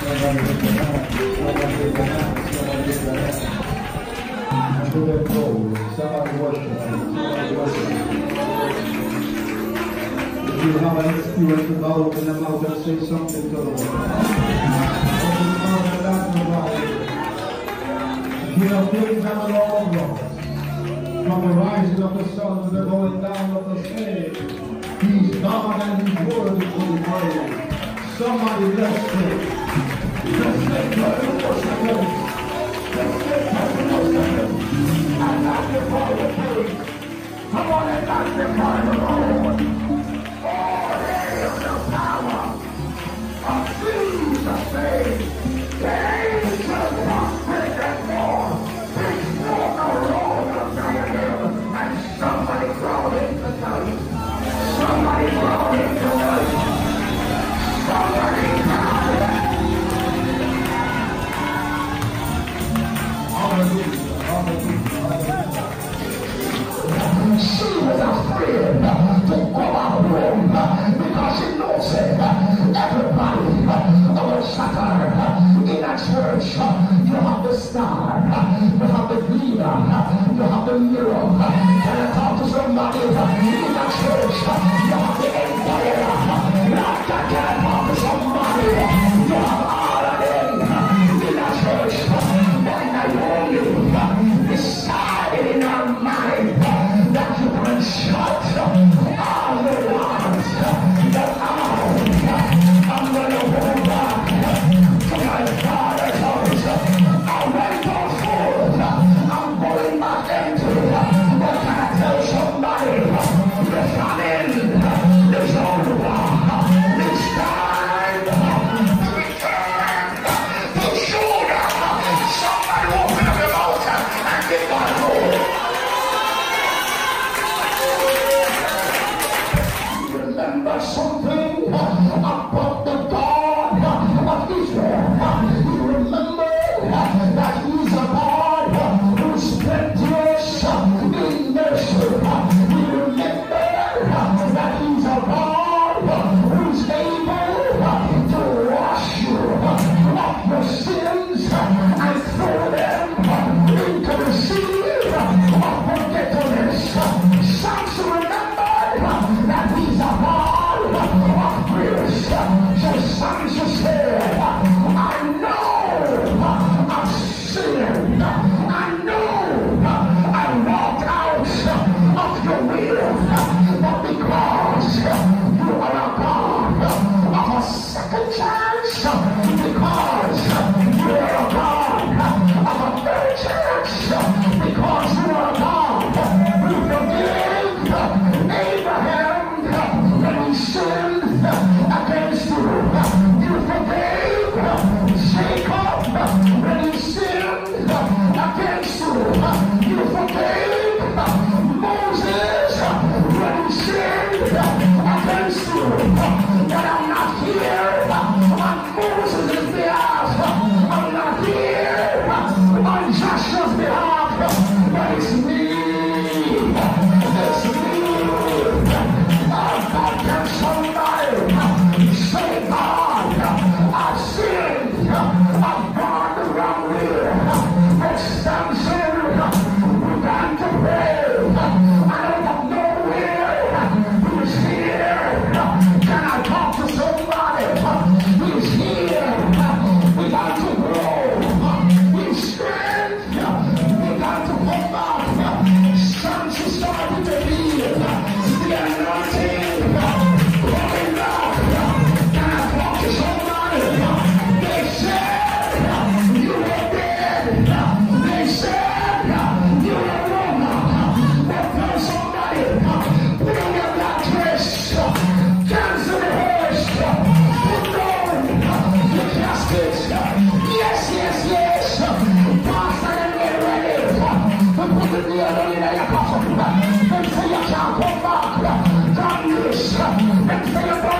Somebody If you have open and say something to the Lord. Open and ask the Lord. The Lord, From the rising of the sun to the going down of the same, He's God and He's worthy to be. Somebody bless Him. Come on and dance shatter. In a church, you have the star, uh, you have the leader, uh, you have the mirror. Can I talk to somebody? something Thank you.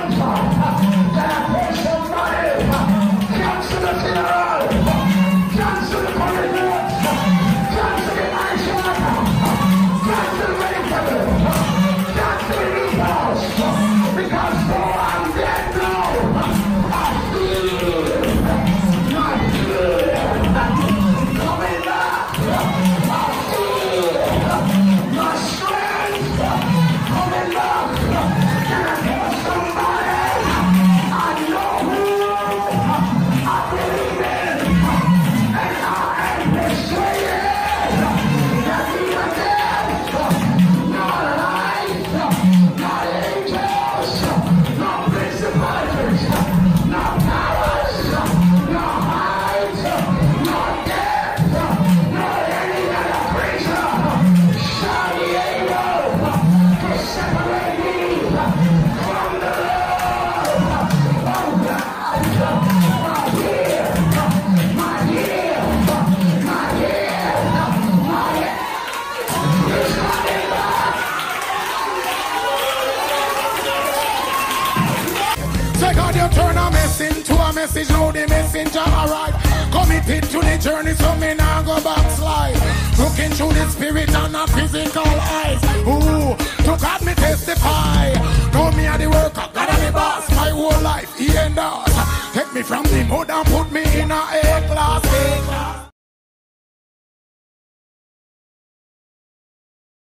Message, now the messenger arrive. Committed to the journey, so me now go backslide. Looking through the spirit and the physical eyes. Ooh, to God me testify.